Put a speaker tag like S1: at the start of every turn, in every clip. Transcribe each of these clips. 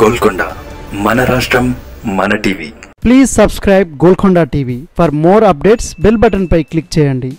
S1: గోల్కొండ మన రాష్ట్రం మన TV.
S2: Please subscribe Golconda TV for more updates bell button pi click చేయండి.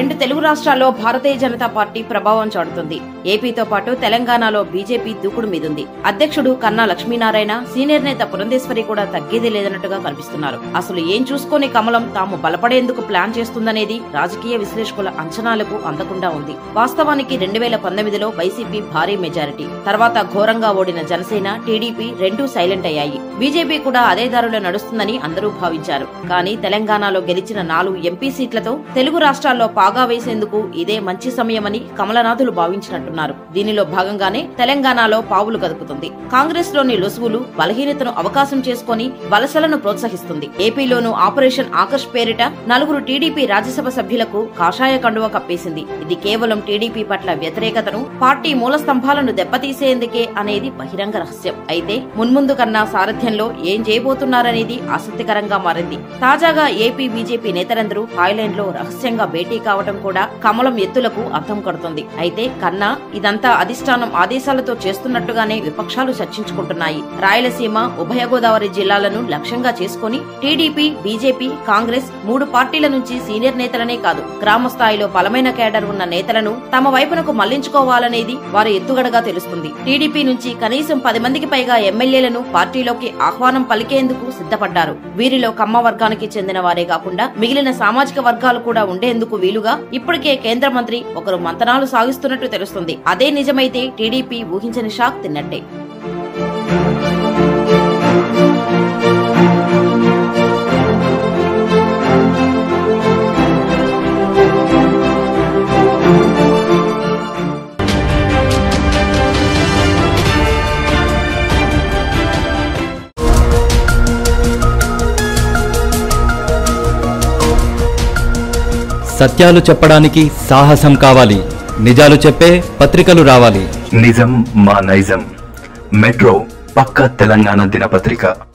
S3: రెండు తెలుగు రాష్ట్రాల్లో భారతీయ జనతా పార్టీ ప్రభావం చాటుతుంది. ఏపీతో పాటు తెలంగాణలో బీజేపీ దూకుడు మీదుంది. అధ్యక్షుడు కన్నా లక్ష్మీనారాయణ సీనియర్ నేత పురంధేశ్వరి కూడా తగ్గేది లేదన్నట్టుగా కనిపిస్తున్నారు. అసలు ఏం చూసుకొని కమలం తాము బలపడేందుకు ప్లాన్ చేస్తుందనేది రాజకీయ విశ్లేషకుల అంచనాలకు అందకుండా ఉంది. వాస్తవానికి రెండు వేల పంతొమ్మిదిలో వైసీపీ భారీ మెజారిటీ. తర్వాత ఘోరంగా ఓడిన జనసేన టీడీపీ రెండూ సైలెంట్ అయ్యాయి. బీజేపీ కూడా అదే దారిలో నడుస్తుందని అందరూ భావించారు. కానీ తెలంగాణలో గెలిచిన నాలుగు ఎంపీ సీట్లతో తెలుగు రాష్ట్రాల్లో పాగా వేసేందుకు ఇదే మంచి సమయమని కమలనాథులు భావించినట్టున్నారు. దీనిలో భాగంగానే తెలంగాణలో పావులు కదుపుతుంది కాంగ్రెస్లోని లొసుగులు బలహీనతను అవకాశం చేసుకుని వలసలను ప్రోత్సహిస్తుంది. ఏపీలోను ఆపరేషన్ ఆకర్ష్ పేరిట నలుగురు టీడీపీ రాజ్యసభ సభ్యులకు కాషాయ కండువ కప్పేసింది. ఇది కేవలం టీడీపీ పట్ల వ్యతిరేకతను పార్టీ మూల స్తంభాలను దెబ్బతీసేందుకే అనేది బహిరంగ రహస్యం. అయితే మున్ముందు కన్నా సారథ్యంలో ఏం చేయబోతున్నారనేది ఆసక్తికరంగా మారింది. తాజాగా ఏపీ బీజేపీ నేతలందరూ థాయిలాండ్లో రహస్యంగా భేటీ కావాలి రావటం కూడా కమలం ఎత్తులకు అర్థం కడుతుంది. అయితే కన్నా ఇదంతా అధిష్టానం ఆదేశాలతో చేస్తున్నట్టుగానే విపక్షాలు చర్చించుకుంటున్నాయి. రాయలసీమ ఉభయ గోదావరి జిల్లాలను లక్ష్యంగా చేసుకుని టీడీపీ బీజేపీ కాంగ్రెస్ మూడు పార్టీల నుంచి సీనియర్ నేతలనే కాదు గ్రామ స్థాయిలో బలమైన కేడర్ ఉన్న నేతలను తమ వైపునకు మళ్ళించుకోవాలనేది వారి ఎత్తుగడగా తెలుస్తుంది. టీడీపీ నుంచి కనీసం పది మందికి పైగా ఎమ్మెల్యేలను పార్టీలోకి ఆహ్వానం పలికేందుకు సిద్ధపడ్డారు. వీరిలో కమ్మ వర్గానికి చెందిన వారే కాకుండా మిగిలిన సామాజిక వర్గాలు కూడా ఉండేందుకు వీలుగా ఇప్పటికే కేంద్ర మంత్రి ఒకరు మంతనాలు సాగిస్తున్నట్టు తెలుస్తుంది. అదే నిజమైతే టీడీపీ ఊహించని షాక్ తిన్నట్టే.
S4: సత్యాలు చెప్పడానికి సాహసం కావాలి. నిజాలు చెప్పే పత్రికలు రావాలి.
S1: నిజం మా నైజం. మెట్రో పక్క తెలంగాణ దినపత్రిక.